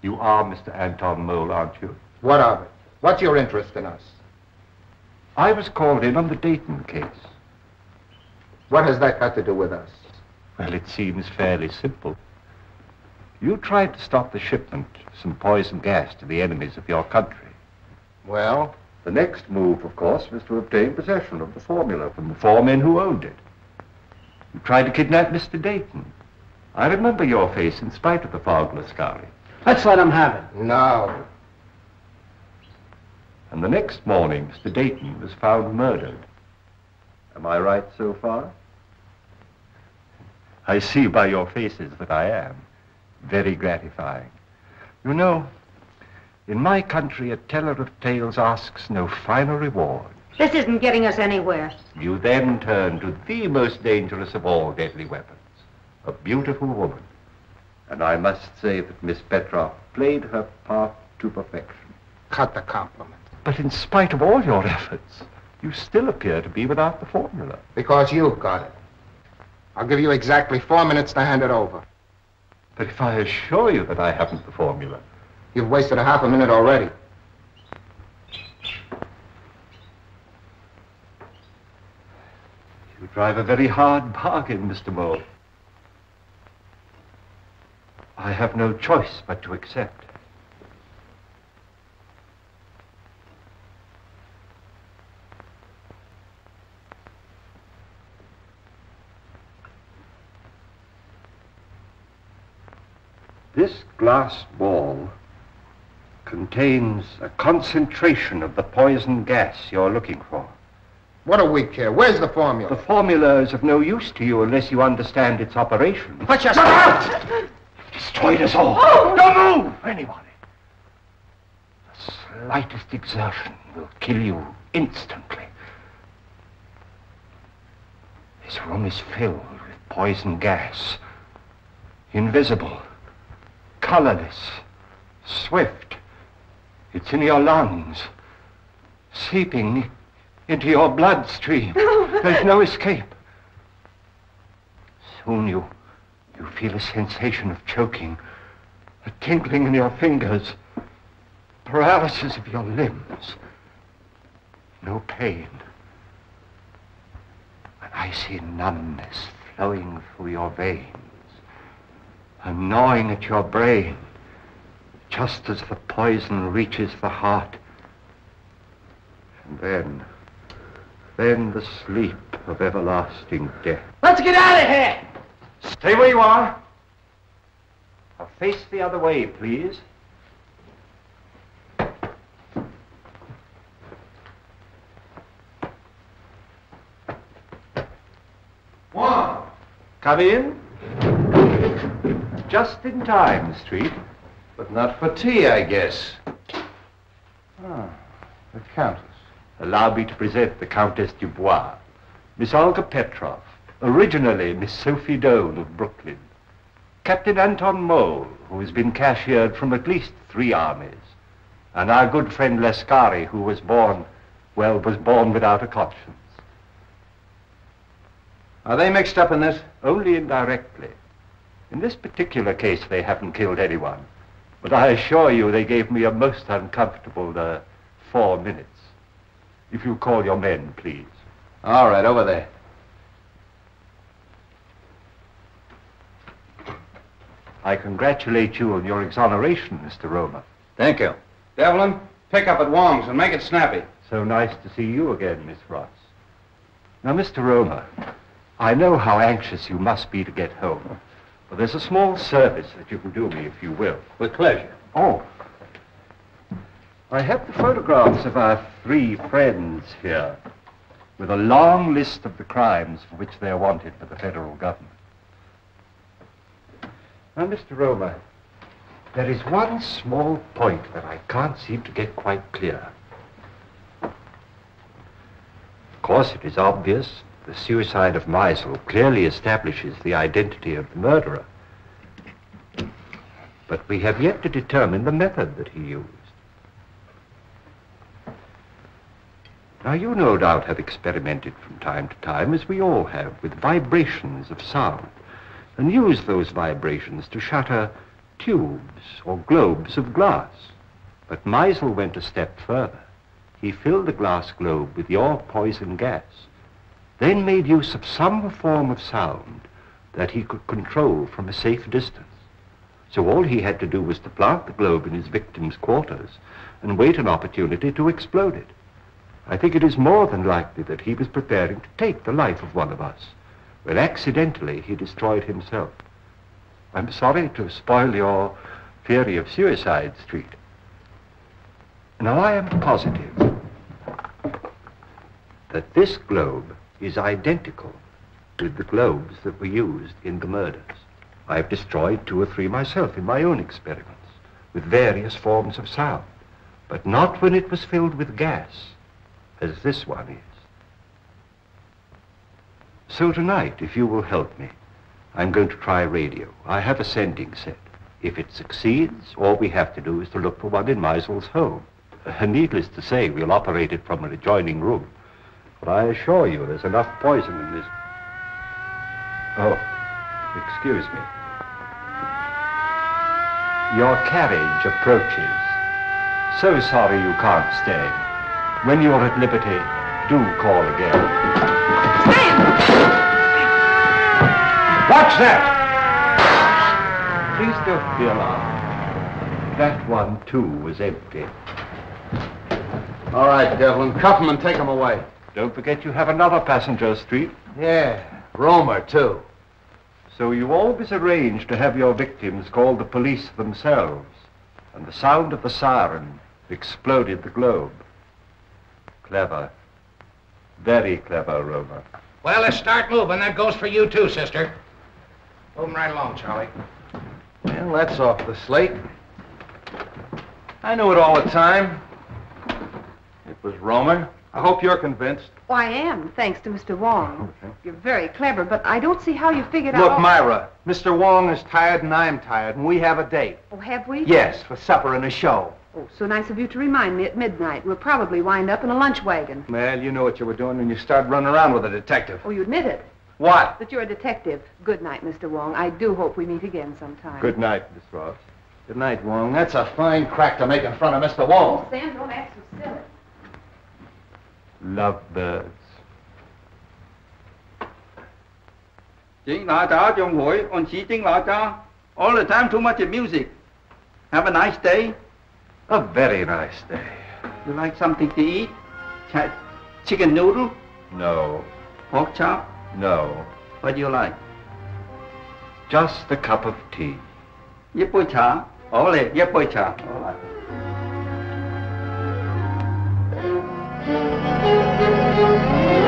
You are Mr. Anton Mohl, aren't you? What of it? What's your interest in us? I was called in on the Dayton case. What has that got to do with us? Well, it seems fairly simple. You tried to stop the shipment of some poison gas to the enemies of your country. Well? The next move, of course, was to obtain possession of the formula from the four men who owned it. You tried to kidnap Mr. Dayton. I remember your face in spite of the fog, Lascari. Let's let him have it. No. And the next morning, Mr. Dayton was found murdered. Am I right so far? I see by your faces that I am. Very gratifying. You know, in my country, a teller of tales asks no finer reward. This isn't getting us anywhere. You then turn to the most dangerous of all deadly weapons, a beautiful woman. And I must say that Miss Petroff played her part to perfection. Cut the compliment. But in spite of all your efforts, you still appear to be without the formula. Because you've got it. I'll give you exactly four minutes to hand it over. But if I assure you that I haven't the formula, You've wasted a half a minute already. you drive a very hard bargain, Mr. Mohl. I have no choice but to accept. This glass ball contains a concentration of the poison gas you're looking for. What do we care? Where's the formula? The formula is of no use to you unless you understand its operation. Put your... Destroyed us all. Oh! Don't move! Anybody. The slightest exertion will kill you instantly. This room is filled with poison gas. Invisible. Colorless. Swift. It's in your lungs. Seeping into your bloodstream. There's no escape. Soon you you feel a sensation of choking, a tingling in your fingers, paralysis of your limbs. No pain. An icy numbness flowing through your veins, a gnawing at your brain, just as the poison reaches the heart. And then, then the sleep of everlasting death. Let's get out of here! Stay where you are. Now face the other way, please. One. Come in. Just in time, Street. But not for tea, I guess. Ah, the Countess. Allow me to present the Countess Dubois, Miss Olga Petroff, originally Miss Sophie Doane of Brooklyn, Captain Anton Mohl, who has been cashiered from at least three armies, and our good friend Lascari, who was born, well, was born without a conscience. Are they mixed up in this? Only indirectly. In this particular case, they haven't killed anyone. But I assure you they gave me a most uncomfortable uh, four minutes. If you call your men, please. All right, over there. I congratulate you on your exoneration, Mr. Romer. Thank you. Devlin, pick up at Wong's and make it snappy. So nice to see you again, Miss Ross. Now, Mr. Romer, I know how anxious you must be to get home. But there's a small service that you can do me, if you will. With pleasure. Oh. I have the photographs of our three friends here, with a long list of the crimes for which they are wanted by the federal government. Now, Mr. Romer, there is one small point that I can't seem to get quite clear. Of course, it is obvious the suicide of Meisel clearly establishes the identity of the murderer. But we have yet to determine the method that he used. Now, you no doubt have experimented from time to time, as we all have, with vibrations of sound, and use those vibrations to shatter tubes or globes of glass. But Meisel went a step further. He filled the glass globe with your poison gas, then made use of some form of sound that he could control from a safe distance. So all he had to do was to plant the globe in his victim's quarters and wait an opportunity to explode it. I think it is more than likely that he was preparing to take the life of one of us, when accidentally he destroyed himself. I'm sorry to spoil your theory of Suicide Street. Now, I am positive that this globe is identical with the globes that were used in the murders. I've destroyed two or three myself in my own experiments with various forms of sound, but not when it was filled with gas, as this one is. So tonight, if you will help me, I'm going to try radio. I have a sending set. If it succeeds, all we have to do is to look for one in Meisel's home. Uh, needless to say, we'll operate it from an adjoining room. But I assure you, there's enough poison in this. Oh, excuse me. Your carriage approaches. So sorry you can't stay. When you're at liberty, do call again. Watch that! Please don't be alarmed. That one, too, was empty. All right, Devlin, cuff him and take him away. Don't forget you have another passenger street. Yeah, Romer, too. So you always arrange to have your victims call the police themselves, and the sound of the siren exploded the globe. Clever. Very clever, Romer. Well, let's start moving. That goes for you, too, sister. Moving right along, Charlie. Well, that's off the slate. I knew it all the time. It was Romer. I hope you're convinced. Oh, I am, thanks to Mr. Wong. You're very clever, but I don't see how you figured Look, out... Look, Myra, Mr. Wong is tired and I'm tired, and we have a date. Oh, have we? Yes, for supper and a show. Oh, so nice of you to remind me at midnight. We'll probably wind up in a lunch wagon. Well, you knew what you were doing when you started running around with a detective. Oh, you admit it. What? That you're a detective. Good night, Mr. Wong. I do hope we meet again sometime. Good night, Miss Ross. Good night, Wong. That's a fine crack to make in front of Mr. Wong. Oh, Sam, don't act so silly. Lovebirds. Chính là cha trong hội, on chỉ chính là cha. All the time too much of music. Have a nice day. A very nice day. You like something to eat? Ch chicken noodle? No. Pork chop? No. What do you like? Just a cup of tea. Yipui cha. Ole, yipui cha. All right. Thank you.